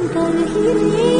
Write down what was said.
வருகிறேன்